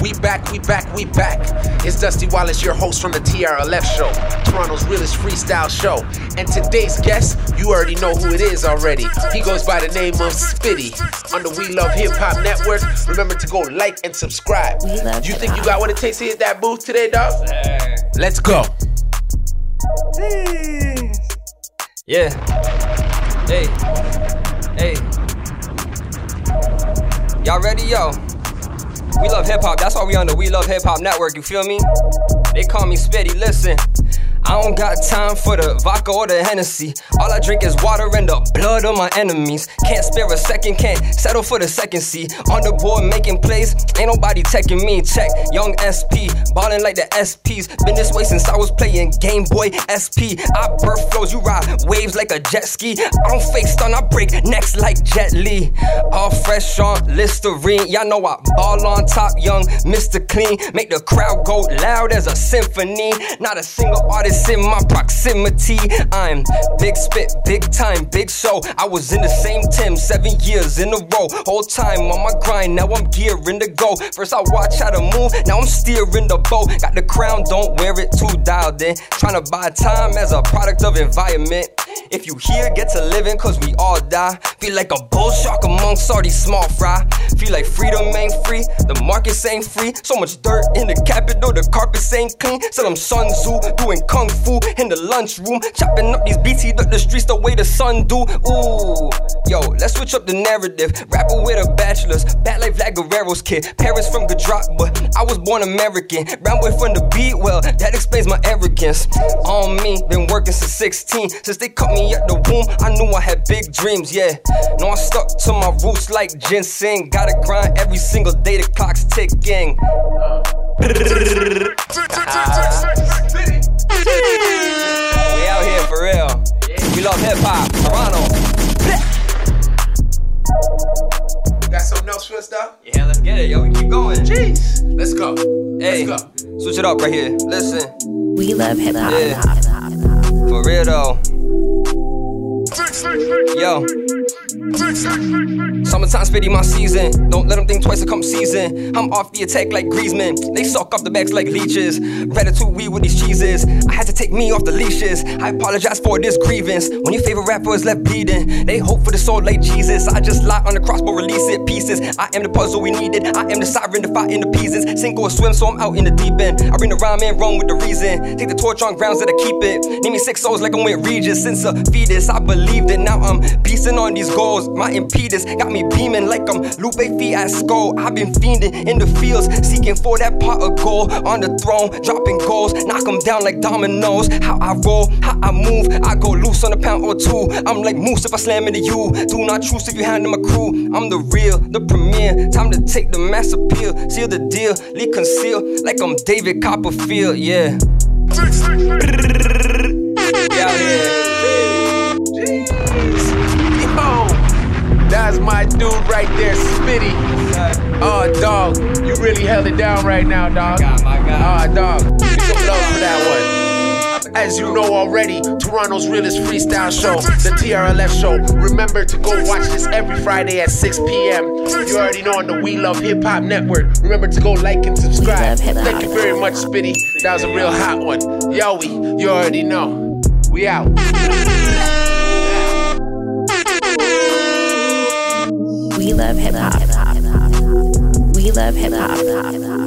We back, we back, we back. It's Dusty Wallace, your host from the TRLF show, Toronto's realest freestyle show. And today's guest, you already know who it is already. He goes by the name of Spitty on the We Love Hip Hop Network. Remember to go like and subscribe. You think you got what it takes to hit that booth today, dog? Let's go. Yeah. Hey. Hey. Y'all ready, yo? We love hip hop. That's why we on the We Love Hip Hop Network. You feel me? They call me Spitty. Listen. I don't got time for the vodka or the Hennessy. All I drink is water and the blood of my enemies. Can't spare a second, can't settle for the second seat. On the board making plays, ain't nobody taking me. Check, young SP, ballin' like the SPs. Been this way since I was playing Game Boy SP. I birth flows, you ride waves like a jet ski. I don't fake stun, I break necks like Jet Li. All fresh on Listerine, y'all know I ball on top, young Mr. Clean. Make the crowd go loud as a symphony. Not a single artist in my proximity. I'm big spit, big time, big show. I was in the same team seven years in a row. Whole time on my grind, now I'm gearing to go. First I watch how to move, now I'm steering the boat. Got the crown, don't wear it too dialed in. Trying to buy time as a product of environment. If you here, get to living, cause we all die. Feel like a bull shark amongst all these small fry. Feel like freedom ain't free, the markets ain't free. So much dirt in the capital, the carpets ain't clean. Said I'm Sun Tzu, doing kung fu in the lunchroom. Chopping up these BT up the streets the way the sun do. Ooh, yo, let's switch up the narrative. Rapper with a bachelor's, bad life like Guerrero's kid. Parents from Gujarat, but I was born American. Round with from the beat, well, that explains my arrogance. On me, been working since 16. Since they cut me at the womb, I knew I had big dreams, yeah. No, I stuck to my roots like ginseng. Gotta grind every single day, the clock's ticking. We out here for real. We love hip hop. Toronto. Got something else for us, though? Yeah, let's get it, yo. We keep going. Jeez. Let's go. Hey, Let's go. switch it up right here. Listen, We love hip hop. Yeah. for real though. Yo. Summertime spitty my season. Don't let them think twice to come season. I'm off the attack like Griezmann. They suck off the backs like leeches. Ratatouille with these cheeses. I had to take me off the leashes. I apologize for this grievance. When your favorite rapper is left bleeding, they hope for the soul like Jesus. I just lie on the crossbow, release it pieces. I am the puzzle we needed. I am the siren to fight in the peasants. Sink or swim, so I'm out in the deep end. I bring the rhyme and wrong with the reason. Take the torch on grounds that I keep it. Name me six souls like I'm with Regis. Since a fetus, I believed it. Now I'm piecing on these goals. My impedance got me beaming like I'm Lupe Fiasco. I've been fiending in the fields, seeking for that pot of gold. On the throne, dropping goals, knock them down like dominoes. How I roll, how I move, I go loose on a pound or two. I'm like moose if I slam into you. Do not choose if you handle my crew. I'm the real, the premier. Time to take the mass appeal, seal the deal, leave conceal like I'm David Copperfield. Yeah. We my dude right there, Spitty. Oh, dog, you really held it down right now, dog. God, my God. Oh, dog, give some love for that one. As you know already, Toronto's realest freestyle show, the TRLF show. Remember to go watch this every Friday at 6 p.m. You already know on the We Love Hip Hop Network. Remember to go like and subscribe. love hip hop. Thank you very much, Spitty. That was a real hot one. Yowie, you already know. We out. Hip hop.